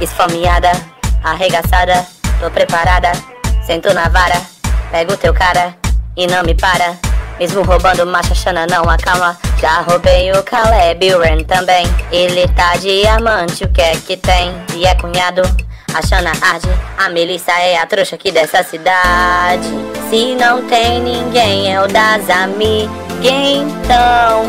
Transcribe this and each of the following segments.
Esfomeada, arregaçada, tô preparada. Sento na vara, pego teu cara e não me para. Mesmo roubando macha Xana, não acalma. Já roubei o Caleb o Ren também. Ele tá diamante, o que é que tem? E é cunhado, a Xana arde. A Melissa é a trouxa aqui dessa cidade. Se não tem ninguém, é o das amigas. Então,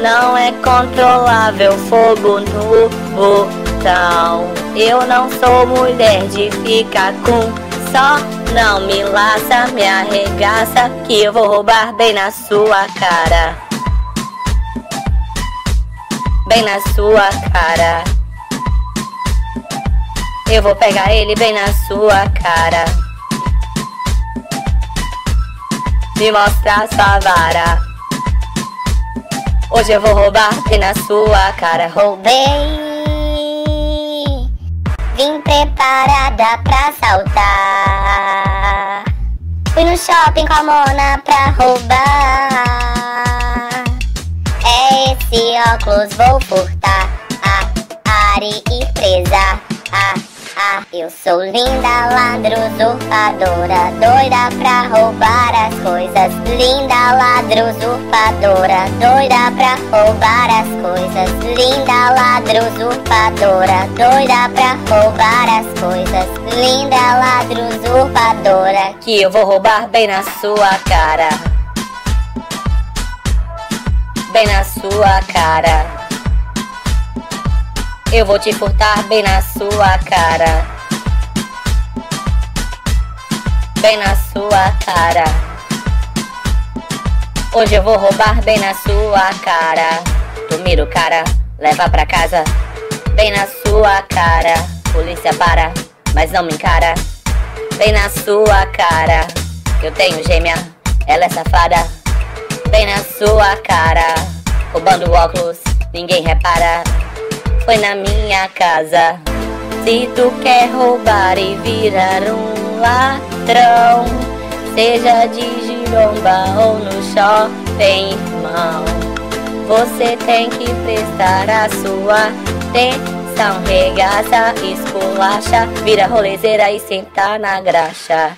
não é controlável fogo no botão. Eu não sou mulher de ficar com só. Não me laça, me arregaça Que eu vou roubar bem na sua cara. Bem na sua cara. Eu vou pegar ele bem na sua cara. Me mostra sua vara. Hoje eu vou roubar bem na sua cara. Roubei Vim preparada pra saltar. Fui no shopping com a Mona pra roubar. É esse óculos, vou furtar. Ah, eu sou linda, ladro, usurpadora Doida pra roubar as coisas. Linda, ladro, usurpadora Doida pra roubar as coisas. Linda, ladro, usurpadora Doida pra roubar as coisas. Linda, ladro, usurpadora Que eu vou roubar bem na sua cara. Bem na sua cara eu vou te furtar bem na sua cara. Bem na sua cara. Hoje eu vou roubar bem na sua cara. Tu mira o cara, leva pra casa. Bem na sua cara. Polícia para, mas não me encara. Bem na sua cara. Eu tenho gêmea, ela é safada. Bem na sua cara. Roubando óculos, ninguém repara foi na minha casa. Se tu quer roubar e virar um ladrão, seja de giromba ou no shopping, irmão, você tem que prestar a sua atenção. Regaça, esculacha, vira rolezeira e senta na graxa.